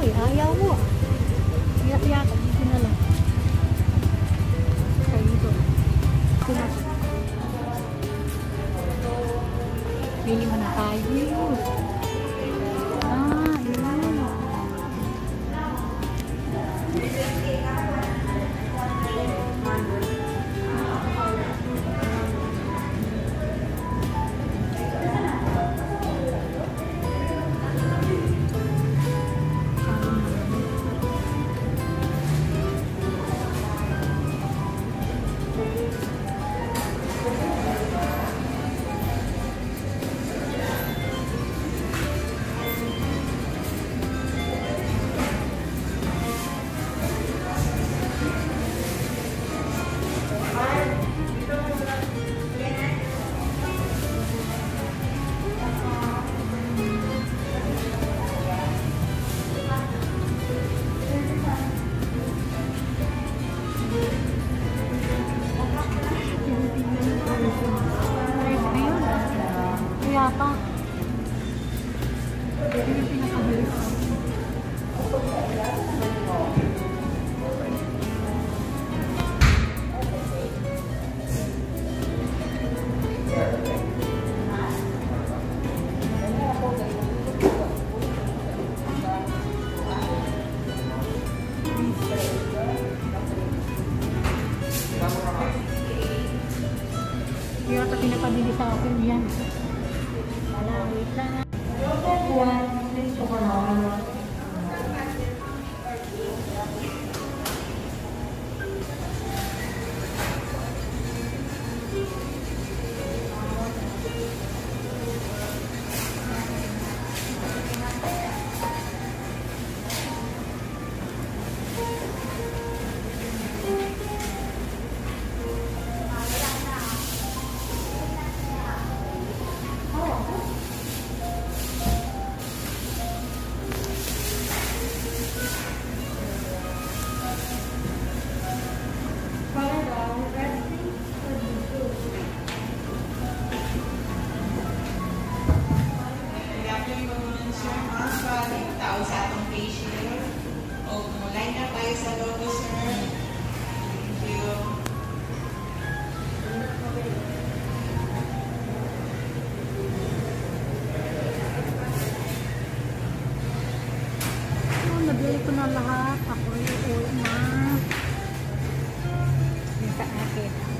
eh. Ayaw mo. Iyak-iyak. Dito na lang. Kaya dito. Pinasok. Pili mo na tayo. Ah, yun. Yata pinapabili sa akin yan. Malawit na. Kuha. nabili ko na lahat. Ako yung oil na. Yung sa akin.